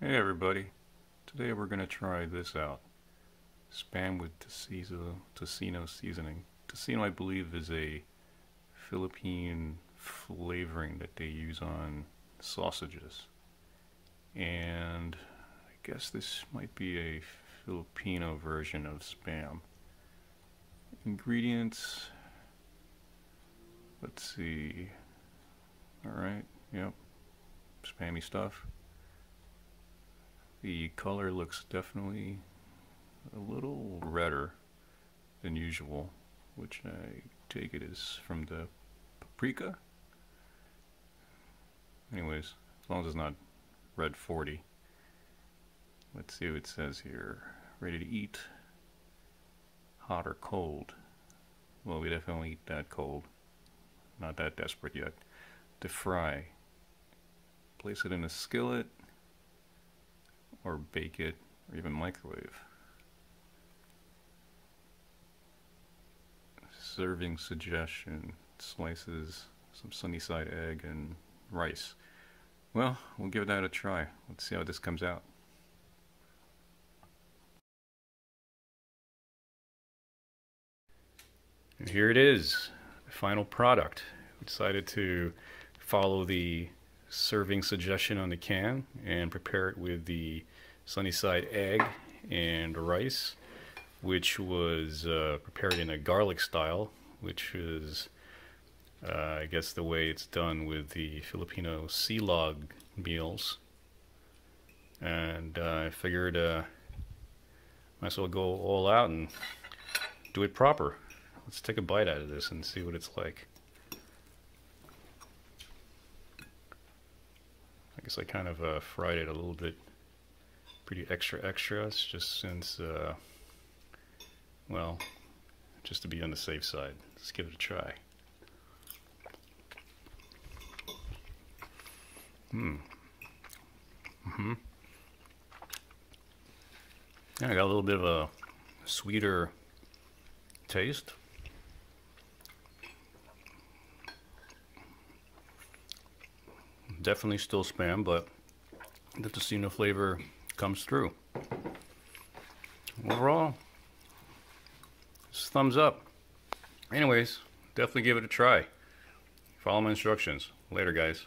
Hey everybody, today we're going to try this out. Spam with tocino, tocino seasoning. Tocino I believe is a Philippine flavoring that they use on sausages. And I guess this might be a Filipino version of Spam. Ingredients, let's see, alright, yep, spammy stuff. The color looks definitely a little redder than usual, which I take it is from the paprika. Anyways, as long as it's not red 40. Let's see what it says here. Ready to eat, hot or cold. Well, we definitely eat that cold. Not that desperate yet. To fry. Place it in a skillet or bake it, or even microwave. Serving suggestion slices some sunny side egg and rice. Well, we'll give that a try. Let's see how this comes out. And here it is, the final product. We decided to follow the serving suggestion on the can and prepare it with the sunny side egg and rice which was uh, prepared in a garlic style which is uh, I guess the way it's done with the Filipino silog meals. And uh, I figured uh, might as well go all out and do it proper. Let's take a bite out of this and see what it's like guess I kind of uh, fried it a little bit pretty extra extra just since uh, well just to be on the safe side. Let's give it a try. Hmm. Mm-hmm. Yeah, I got a little bit of a sweeter taste definitely still spam, but the tocino flavor comes through. Overall, thumbs up. Anyways, definitely give it a try. Follow my instructions. Later, guys.